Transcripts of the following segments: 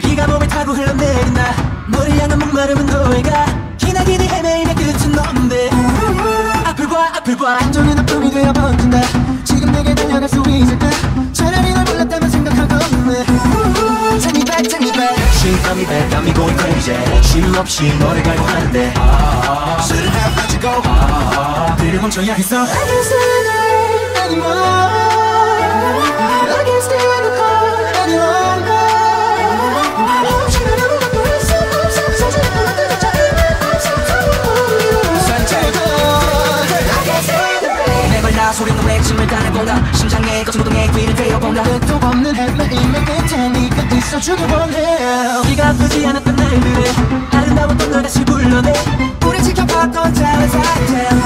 비가 몸에 타고 흘러내린다. 너를 향한 목마름은 노예가. 기나긴 이 헤매임의 끝은 없는데 앞을 봐 앞을 봐 감정이 나쁨이 되어 버틴다. 지금 내게 달려갈 수 있을까? 차라리 널 몰랐다면 생각하고 없네 Tell me back tell me back She got me back got me 이제. 쉼 없이 너를 갈고 하는데. Shouldn't have let you go 늘 멈춰야 했어 I guess I know anymore 소리도 맥심을 따내본다 심장에 거친 고통에 귀를 대어본다 끝도 없는 헤매임의 끝에 네가 있어주길 원해 네가 아프지 않았던 날들에 아름다웠던 널 다시 불러내 우리 지켜봤던 talent item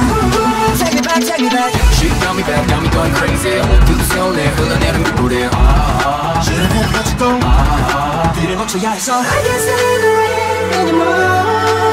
Take me back, take me back She got me back, got me going crazy 두 손에 흘러내린 물에 you go 뒤를 멈춰야 했어 I can't stand the rain anymore